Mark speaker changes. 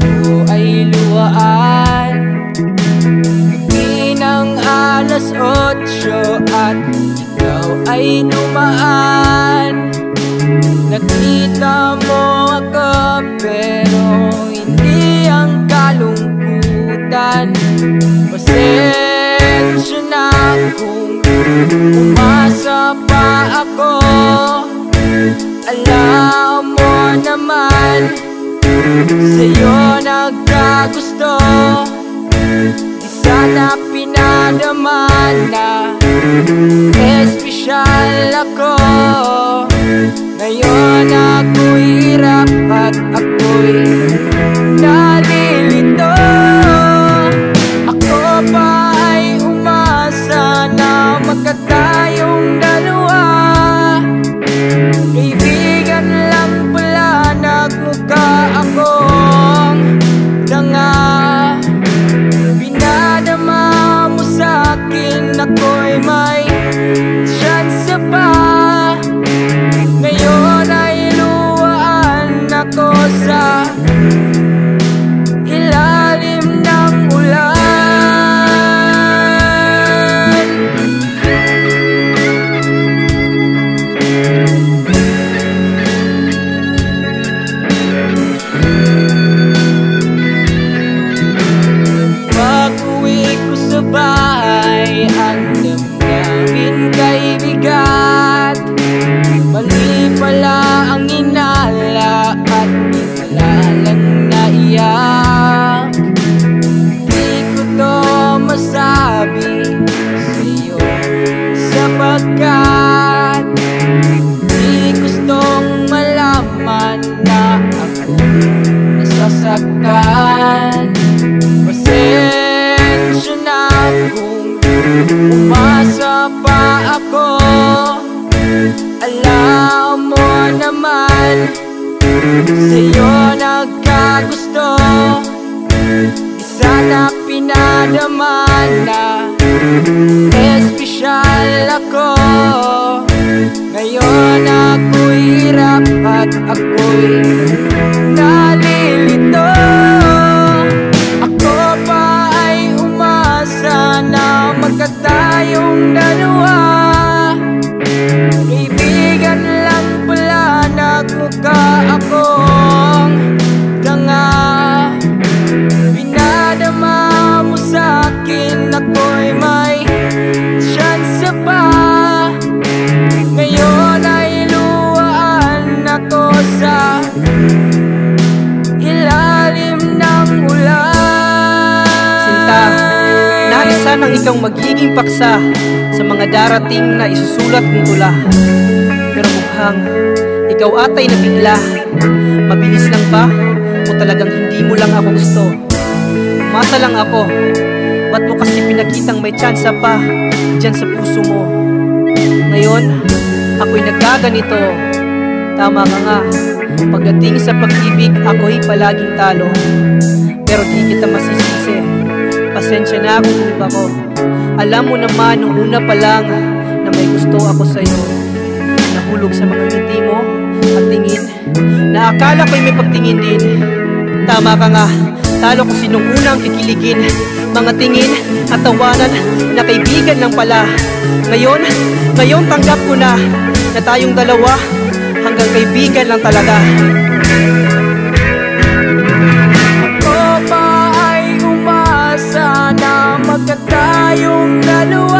Speaker 1: ako ay luwaan. Gabi ng alas otso at ikaw ay dumaan. Nakita mo ako pero hindi ang kalungkutan. Pasensya na kung umasa pa ako Sa'yo nagkagusto. Di sana pinadama na Espesyal ako sa'kin ako'y may na ako nasasaktan. Pasensya na kung umasa pa ako. Alam mo naman Sa'yo nagkagusto. Di sana pinadama na
Speaker 2: naisa ng ikaw magiging paksa sa mga darating na isusulat kong tula. Pero mukhang ikaw atay nabigla. Mabilis lang ba? O talagang hindi mo lang ako gusto? Umasa lang ako. Ba't mo kasi pinakitang may tsansa pa dyan sa puso mo? Ngayon, ako'y nagkaganito. Tama ka nga. Pagdating sa pag-ibig, ako'y palaging talo. Pero di kita masisisi. Pasensya na kung iba ko. Alam mo naman nung una pa lang na may gusto ako sa'yo. Nahulog sa mga ngiti mo at tingin na akala ko'y may pagtingin din. Tama ka nga, talo ko sinong unang kikiligin. Mga tingin at tawanan na kaibigan lang pala. Ngayon, ngayon tanggap ko na na tayong dalawa hanggang kaibigan lang talaga.
Speaker 1: Magkatayong dalawa